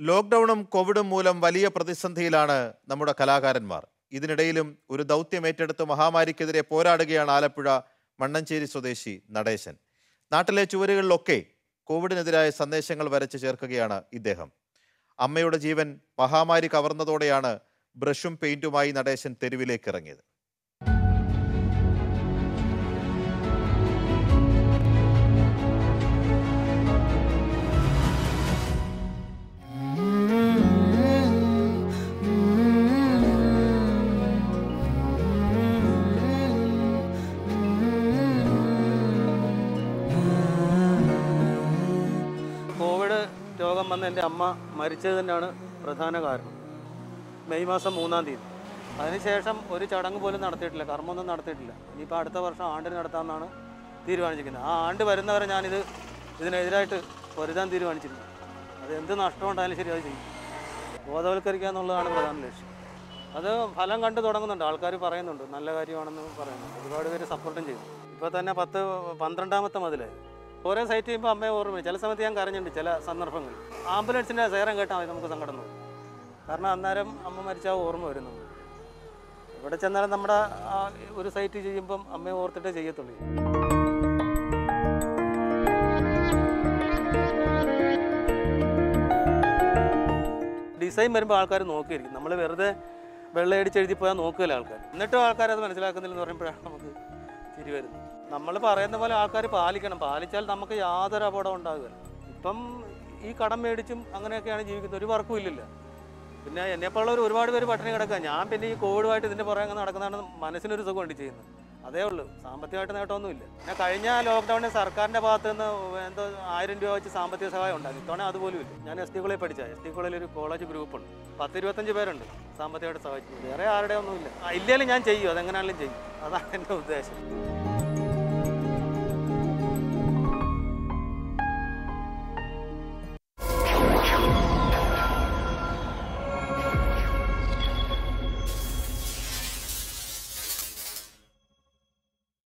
ലോക്ക്ഡൌണും കോവിഡും മൂലം വലിയ പ്രതിസന്ധിയിലാണ് നമ്മുടെ കലാകാരന്മാർ. ഇതിനിടയിലും ഒരു ദൗത്യം ഏറ്റെടുത്ത് മഹാമാരിക്കെതിരെ പോരാടുകയാണ് ആലപ്പുഴ മണ്ണഞ്ചേരി സ്വദേശി നടേശൻ. നാട്ടിലെ ചുവരുകളിലൊക്കെ കോവിഡിനെതിരായ സന്ദേശങ്ങൾ വരച്ച് ചേർക്കുകയാണ് ഇദ്ദേഹം. അമ്മയുടെ ജീവൻ മഹാമാരി കവർന്നതോടെയാണ് ബ്രഷും പെയിന്റുമായി നടേശൻ തെരുവിലേക്ക് ഇറങ്ങിയത് രോഗം വന്ന് എന്റെ അമ്മ മരിച്ചത് തന്നെയാണ് പ്രധാന കാരണം. മെയ് മാസം മൂന്നാം തീയതി. അതിനുശേഷം ഒരു ചടങ്ങ് പോലും നടത്തിയിട്ടില്ല. കർമ്മമൊന്നും നടത്തിയിട്ടില്ല. ഇനിയിപ്പോൾ അടുത്ത വർഷം ആണ്ടിന് നടത്താമെന്നാണ് തീരുമാനിച്ചിരിക്കുന്നത്. ആ ആണ്ട് വരുന്നവരെ ഞാനിത് ഇതിനെതിരായിട്ട് പൊരുതാൻ തീരുമാനിച്ചിരുന്നു. അത് എന്ത് നഷ്ടമുണ്ടായാലും ശരി അത് ചെയ്യും. ബോധവൽക്കരിക്കുക എന്നുള്ളതാണ് പ്രധാന ലക്ഷ്യം. അത് ഫലം കണ്ടു തുടങ്ങുന്നുണ്ട്. ആൾക്കാർ പറയുന്നുണ്ട്. നല്ല കാര്യമാണെന്ന് പറയുന്നുണ്ട്. ഒരുപാട് പേര് സപ്പോർട്ടും ചെയ്തു ഇപ്പോൾ തന്നെ പത്ത് പന്ത്രണ്ടാമത്തെ മതിലായി. ഓരോ സൈറ്റ് ചെയ്യുമ്പോൾ അമ്മയെ ഓർമ്മ ചില സമയത്ത് ഞാൻ കരഞ്ഞിട്ടുണ്ട് ചില സന്ദർഭങ്ങളിൽ. ആംബുലൻസിന്റെ സേറം കേട്ടാൽ മതി നമുക്ക് സങ്കടം തോന്നും. കാരണം അന്നേരം അമ്മ മരിച്ച ആ ഓർമ്മ വരുന്നു ഇവിടെ ചെന്നാലും നമ്മുടെ ഒരു സൈറ്റ് ചെയ്യുമ്പം അമ്മയെ ഓർത്തിട്ടേ ചെയ്യത്തുള്ളൂ. ഡിസൈൻ വരുമ്പോൾ ആൾക്കാർ നോക്കിയിരിക്കും. നമ്മൾ വെറുതെ വെള്ളം അടിച്ചെഴുതി പോയാൽ നോക്കുകയില്ല ആൾക്കാർ എന്നിട്ടും ആൾക്കാരത് മനസ്സിലാക്കുന്നില്ലെന്ന് പറയുമ്പോഴാണ് നമുക്ക് തിരി വരുന്നത് നമ്മൾ പറയുന്ന പോലെ ആൾക്കാർ പാലിക്കണം. പാലിച്ചാൽ നമുക്ക് യാതൊരു അപകടം ഉണ്ടാകില്ല ഇപ്പം ഈ കടം മേടിച്ചും അങ്ങനെയൊക്കെയാണ് ജീവിക്കുന്നത്. ഒരു വർക്കും ഇല്ലില്ല. പിന്നെ എന്നെപ്പോലുള്ളവർ ഒരുപാട് പേര് പട്ടിണി കിടക്കുക ഞാൻ പിന്നെ ഈ കോവിഡുമായിട്ട് ഇതിന്റെ പുറകെ നടക്കുന്നതാണ് മനസ്സിനൊരു സുഖം ഉണ്ട് ചെയ്യുന്നത്. അതേ ഉള്ളൂ. സാമ്പത്തികമായിട്ട് നേട്ടമൊന്നുമില്ല. പിന്നെ കഴിഞ്ഞ ലോക്ക്ഡൗണിൽ സർക്കാരിന്റെ ഭാഗത്ത് നിന്ന് എന്തോ ആയിരം രൂപ വെച്ച് സാമ്പത്തിക സഹായം ഉണ്ടായി ഇത്തവണ അതുപോലും ഇല്ല. ഞാൻ എസ് ടി കോളേജിൽ പഠിച്ച. എസ് ടി കോളേജിൽ ഒരു കോളേജ് ഗ്രൂപ്പുണ്ട്. പത്ത് ഇരുപത്തഞ്ച് പേരുണ്ട് സാമ്പത്തികമായിട്ട് സഹായിച്ചു വേറെ ആരുടെ ഒന്നുമില്ല. ഇല്ലെങ്കിൽ ഞാൻ ചെയ്യും. അതെങ്ങനെയാണെങ്കിലും ചെയ്യും. അതാണ് എന്റെ ഉദ്ദേശം.